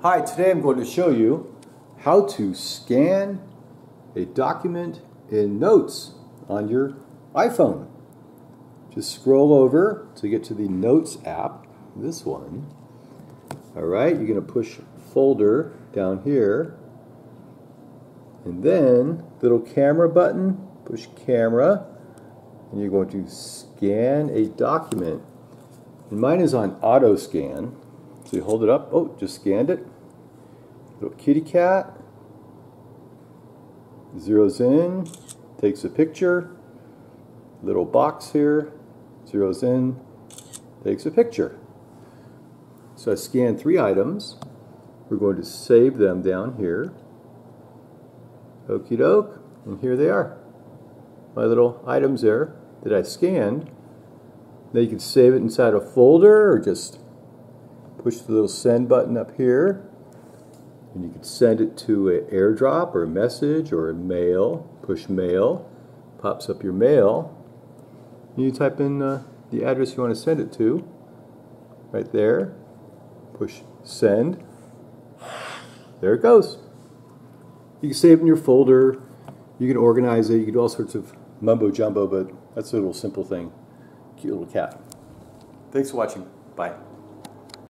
Hi, today I'm going to show you how to scan a document in Notes on your iPhone. Just scroll over to get to the Notes app, this one. All right, you're going to push folder down here. And then little camera button, push camera, and you're going to scan a document. And mine is on auto scan. So you hold it up. Oh, just scanned it. Little kitty cat. Zeroes in, takes a picture. Little box here. Zeroes in, takes a picture. So I scanned three items. We're going to save them down here. Okie doke. And here they are. My little items there that I scanned. Now you can save it inside a folder or just push the little send button up here. And you can send it to an airdrop or a message or a mail push mail pops up your mail. And you type in uh, the address you want to send it to right there. Push send. There it goes. You can save it in your folder. You can organize it. You can do all sorts of mumbo jumbo but that's a little simple thing. Cute little cat. Thanks for watching. Bye